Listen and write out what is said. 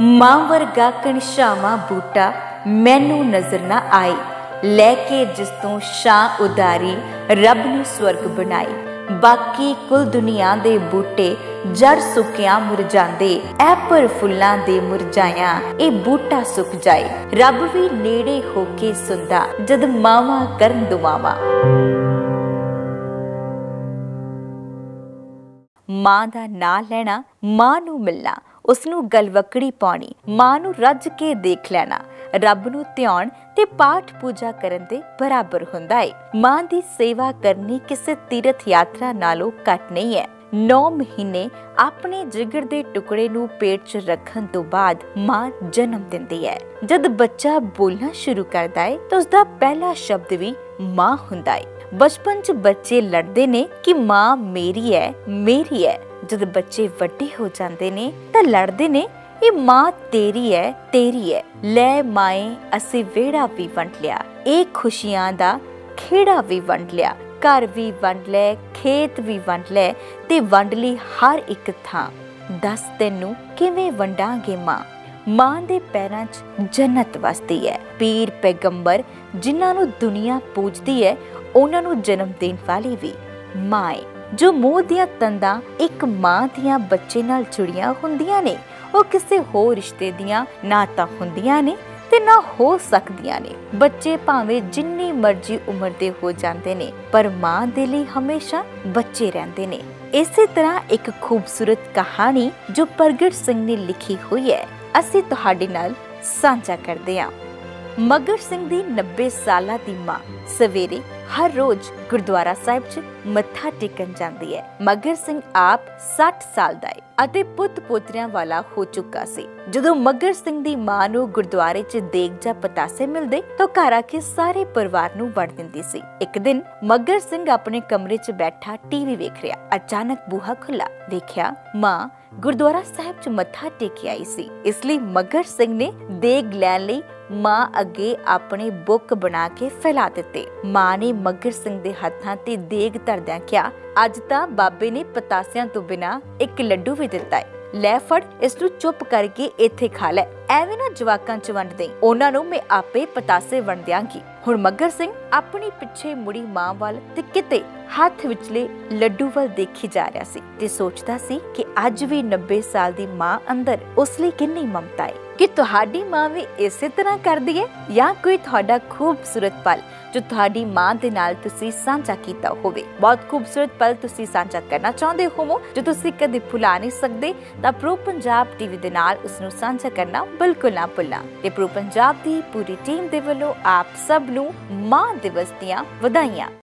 ਮਾਂ ਵਰਗਾ ਕਣਸ਼ਾਵਾਂ ਬੂਟਾ ਮੈਨੂੰ ਨਜ਼ਰ ਨਾ ਆਏ। ਲੈ ਕੇ ਜਿਸ ਤੋਂ ਸ਼ਾਂ ਉਦਾਰੀ ਰੱਬ ਨੇ ਸਵਰਗ ਬਣਾਈ ਬਾਕੀ ਕੁਲ ਦੁਨੀਆ ਦੇ ਬੂਟੇ ਜੜ ਸੁੱਕਿਆਂ ਮੁਰਝਾਂਦੇ ਐ ਪਰ ਫੁੱਲਾਂ ਦੇ ਮੁਰਝਾਇਆਂ ਇਹ ਬੂਟਾ ਸੁੱਕ ਜਾਏ। ਰੱਬ ਵੀ ਨੇੜੇ ਹੋ ਕੇ ਸੁਣਦਾ ਜਦ ਮਾਵਾਂ ਕਰਨ ਦੁਆਵਾਂ। ਮਾਂ ਦਾ ਨਾਂ ਲੈਣਾ, ਮਾਂ ਨੂੰ ਮਿਲਣਾ। ਉਸ ਨੂੰ ਗਲਵਕੜੀ ਪਾਉਣੀ, ਮਾਂ ਨੂੰ ਰੱਜ ਕੇ ਦੇਖ ਲੈਣਾ। ਰੱਬ ਨੂੰ ਧਿਆਨ ਤੇ ਪਾਠ ਪੂਜਾ ਕਰਨ ਦੇ ਬਰਾਬਰ ਹੁੰਦਾ ਹੈ ਮਾਂ ਦੀ ਸੇਵਾ ਕਰਨੀ ਕਿਸੇ ਤੀਰਥ ਯਾਤਰਾ ਨਾਲੋਂ ਘੱਟ ਨਹੀਂ ਹੈ। 9 ਮਹੀਨੇ ਆਪਣੇ ਜਿਗਰ ਦੇ ਟੁਕੜੇ ਨੂੰ ਪੇਟ 'ਚ ਰੱਖਣ ਤੋਂ ਬਾਅਦ ਮਾਂ ਜਨਮ ਦਿੰਦੀ ਹੈ। ਜਦ ਬੱਚਾ ਬੋਲਣਾ ਸ਼ੁਰੂ ਕਰਦਾ ਹੈ ਤਾਂ ਉਸ ਦਾ ਪਹਿਲਾ ਸ਼ਬਦ ਵੀ ਮਾਂ ਹੁੰਦਾ ਹੈ ਬਚਪਨ 'ਚ ਬੱਚੇ ਲੜਦੇ ਨੇ ਕਿ ਮਾਂ ਮੇਰੀ ਹੈ ਮੇਰੀ ਹੈ। ਜਦ ਬੱਚੇ ਵੱਡੇ ਹੋ ਜਾਂਦੇ ਨੇ ਤਾਂ ਲੜਦੇ ਨੇ, ਇਹ ਮਾਂ ਤੇਰੀ ਹੈ ਤੇਰੀ ਹੈ ਲੈ ਮਾਏ, ਅਸੀਂ ਵੇੜਾ ਵੀ ਵੰਡ ਲਿਆ। ਇਹ ਖੁਸ਼ੀਆਂ ਦਾ ਖੇੜਾ ਵੀ ਵੰਡ ਲਿਆ। ਘਰ ਵੀ ਵੰਡ ਲੈ, ਖੇਤ ਵੀ ਵੰਡ ਲੈ ਤੇ ਵੰਡ ਲਈ ਹਰ ਇੱਕ ਥਾਂ। ਦੱਸ ਤੈਨੂੰ ਕਿਵੇਂ ਵੰਡਾਂਗੇ ਮਾਂ? ਮਾਂ ਦੇ ਪੈਰਾਂ 'ਚ ਜੰਨਤ ਵਸਦੀ ਹੈ ਪੀਰ ਪੈਗੰਬਰ ਜਿਨ੍ਹਾਂ ਨੂੰ ਦੁਨੀਆ ਪੂਜਦੀ ਹੈ ਉਹਨਾਂ ਨੂੰ ਜਨਮ ਦੇਣ ਵਾਲੀ ਵੀ ਮਾਂ ਹੈ ਜੋ ਮੂੰਹ ਦੀਆਂ ਤੰਦਾਂ ਇੱਕ ਮਾਂ ਦੀਆਂ ਬੱਚੇ ਨਾਲ ਜੁੜੀਆਂ ਹੁੰਦੀਆਂ ਨੇ, ਉਹ ਕਿਸੇ ਹੋਰ ਰਿਸ਼ਤੇ ਦੀਆਂ ਨਾ ਤਾਂ ਹੁੰਦੀਆਂ ਨੇ ਤੇ ਨਾ ਹੋ ਸਕਦੀਆਂ ਨੇ। ਬੱਚੇ ਭਾਵੇਂ ਜਿੰਨੀ ਮਰਜ਼ੀ ਉਮਰ ਦੇ ਹੋ ਜਾਂਦੇ ਨੇ, ਪਰ ਮਾਂ ਦੇ ਲਈ ਹਮੇਸ਼ਾ ਬੱਚੇ ਰਹਿੰਦੇ ਨੇ। ਇਸੇ ਤਰ੍ਹਾਂ ਇੱਕ ਖੂਬਸੂਰਤ ਕਹਾਣੀ ਜੋ ਪ੍ਰਗਟ ਸਿੰਘ ਨੇ ਲਿਖੀ ਹੋਈ ਹੈ, ਅਸੀਂ ਤੁਹਾਡੇ ਨਾਲ ਸਾਂਝਾ ਕਰਦੇ ਹਾਂ। ਮਗਰ ਸਿੰਘ ਦੀ 90 ਸਾਲਾਂ ਦੀ ਮਾਂ ਸਵੇਰੇ ਹਰ ਰੋਜ਼ ਗੁਰਦੁਆਰਾ ਸਾਹਿਬ 'ਚ ਮੱਥਾ ਟੇਕਣ ਜਾਂਦੀ ਹੈ। ਮਗਰ ਸਿੰਘ ਆਪ 60 ਸਾਲ ਦਾ ਹੈ ਅਤੇ ਪੁੱਤ ਪੋਤਰਿਆਂ ਵਾਲਾ ਹੋ ਚੁੱਕਾ ਸੀ। ਜਦੋਂ ਮਗਰ ਸਿੰਘ ਦੀ ਮਾਂ ਨੂੰ ਗੁਰਦੁਆਰੇ 'ਚ ਦੇਗ ਜਾਂ ਪਤਾਸੇ ਮਿਲਦੇ ਤਾਂ ਘਰ ਆ ਕੇ ਸਾਰੇ ਪਰਿਵਾਰ ਨੂੰ ਵੜ ਦਿੰਦੀ ਸੀ। ਇੱਕ ਦਿਨ ਮਗਰ ਸਿੰਘ ਆਪਣੇ ਕਮਰੇ 'ਚ ਬੈਠਾ ਟੀਵੀ ਵੇਖ ਰਿਹਾ। ਅਚਾਨਕ ਬੂਹਾ ਖੁੱਲਾ ਵੇਖਿਆ ਮਾਂ ਗੁਰਦੁਆਰਾ ਸਾਹਿਬ 'ਚ ਮੱਥਾ ਟੇਕ ਆਈ ਸੀ। ਇਸ ਲਈ ਮਗਰ ਸਿੰਘ ਨੇ ਦੇਗ ਲੈਣ ਲਈ ਮਾਂ ਅੱਗੇ ਆਪਣੇ ਬੁੱਕ ਬਣਾ ਕੇ ਫੈਲਾ ਦਿੱਤੇ। ਮਾਂ ਨੇ ਮਗਰ ਸਿੰਘ ਦੇ ਹੱਥਾਂ ਤੇ ਦੇਗ ਧਰਦਿਆਂ ਕਿਹਾ, ਅੱਜ ਤਾਂ ਬਾਬੇ ਨੇ ਪਤਾਸਿਆਂ ਤੋਂ ਬਿਨਾ ਇੱਕ ਲੱਡੂ ਵੀ ਦਿੱਤਾ ਹੈ ਲੈ ਫੜ, ਇਸ ਨੂੰ ਚੁੱਪ ਕਰਕੇ ਇੱਥੇ ਖਾ ਲੈ। ਐਵੇਂ ਨਾ ਜਵਾਕਾਂ ਚ ਵੰਡ ਦੇ ਉਹਨਾਂ ਨੂੰ ਮੈਂ ਆਪੇ ਪਤਾਸੇ ਵੰਡ ਦਿਆਂਗੀ। ਹੁਣ ਮੱਗਰ ਸਿੰਘ ਆਪਣੀ ਪਿੱਛੇ ਮੁੜੀ ਮਾਂ ਵੱਲ ਤੇ ਕਿਤੇ ਹੱਥ ਵਿਚਲੇ ਲੱਡੂ ਵੱਲ ਦੇਖੀ ਜਾ ਰਿਹਾ ਸੀ ਤੇ ਸੋਚਦਾ ਸੀ ਕਿ ਅੱਜ ਵੀ 90 ਸਾਲ ਦੀ ਮਾਂ ਅੰਦਰ ਉਸ ਲਈ ਕਿੰਨੀ ਮਮਤਾ ਹੈ ਕਿ ਤੁਹਾਡੀ ਮਾਂ ਵੀ ਇਸੇ ਤਰ੍ਹਾਂ ਕਰਦੀ ਹੈ ਜਾਂ ਕੋਈ ਤੁਹਾਡਾ ਖੂਬਸੂਰਤ ਪਲ ਜੋ ਤੁਹਾਡੀ ਮਾਂ ਦੇ ਨਾਲ ਤੁਸੀਂ ਸਾਂਝਾ ਕੀਤਾ ਹੋਵੇ? ਬਹੁਤ ਖੂਬਸੂਰਤ ਪਲ ਤੁਸੀਂ ਸਾਂਝਾ ਕਰਨਾ ਚਾਹੁੰਦੇ ਹੋਵੋ। ਜੋ ਤੁਸੀਂ ਕਦੇ ਭੁਲਾ ਨਹੀਂ ਸਕਦੇ, ਤਾਂ ਪ੍ਰੋ ਪੰਜਾਬ ਟੀਵੀ ਦੇ ਨਾਲ ਉਸ ਨੂੰ ਸਾਂਝਾ ਕਰਨਾ ਬਿਲਕੁਲ ਨਾ ਭੁੱਲਣਾ ਤੇ ਪ੍ਰੋ ਪੰਜਾਬ ਦੀ ਪੂਰੀ ਟੀਮ ਦੇ ਵੱਲੋਂ ਆਪ ਸਭ ਨੂੰ ਮਾਂ ਦਿਵਸ ਦੀਆਂ ਵਧਾਈਆਂ।